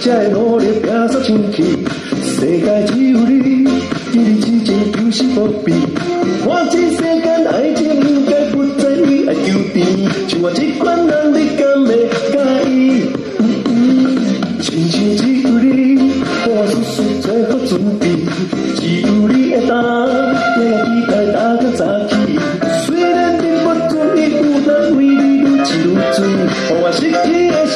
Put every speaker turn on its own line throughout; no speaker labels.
才会努力拼煞尽气，世界只有你，对你痴情就是不变。我这世间爱情应该不在为爱求变，像我这款人你甘会介意？亲像只有你，我打算做好准备。只有你会当，让我期待打个早起。虽然我不注意，无为你愈聚愈多，我失去的。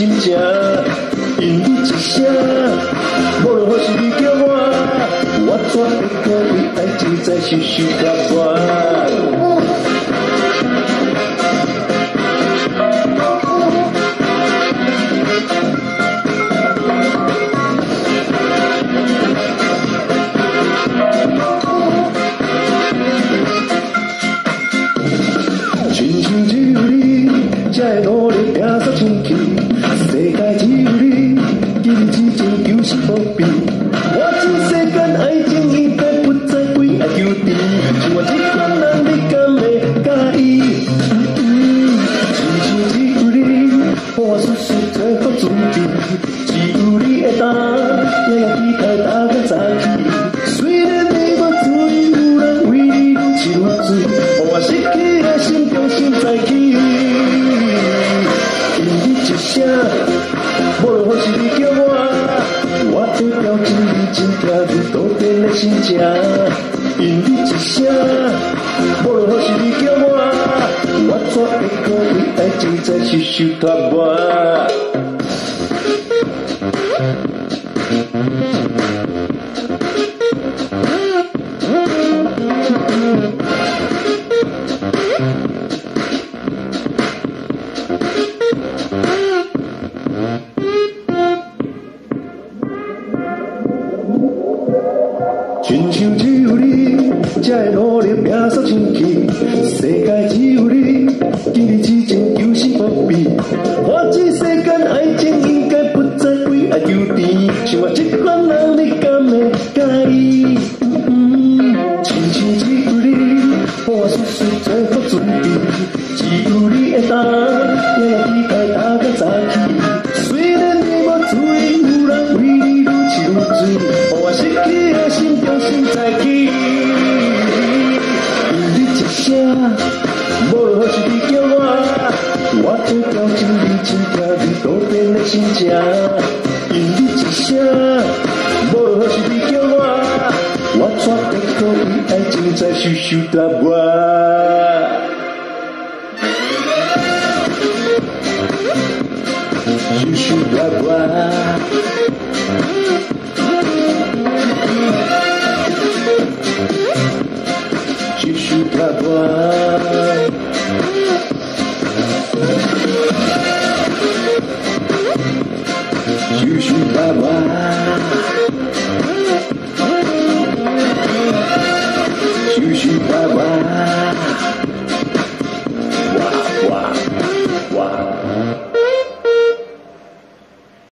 心情。因你一声，无论何时你叫我，我怎会可为爱情再受。受。夹断？全声，无论何时你叫我，我会调整你真正你多变的心情。因你一声，无论何时你叫我，我怎会可为爱情再受受拖磨？全才会努力拼杀前去。世界只有你，记你之情就是不变。我这世间爱情应该不再为爱纠缠，像我这款人，你敢会介意？亲像只有你，我事事做好准备，只有你会当，心食，因你一声无好是你叫我，我怎 cha 爱情 bối rối. Hết sức vì Bye-bye.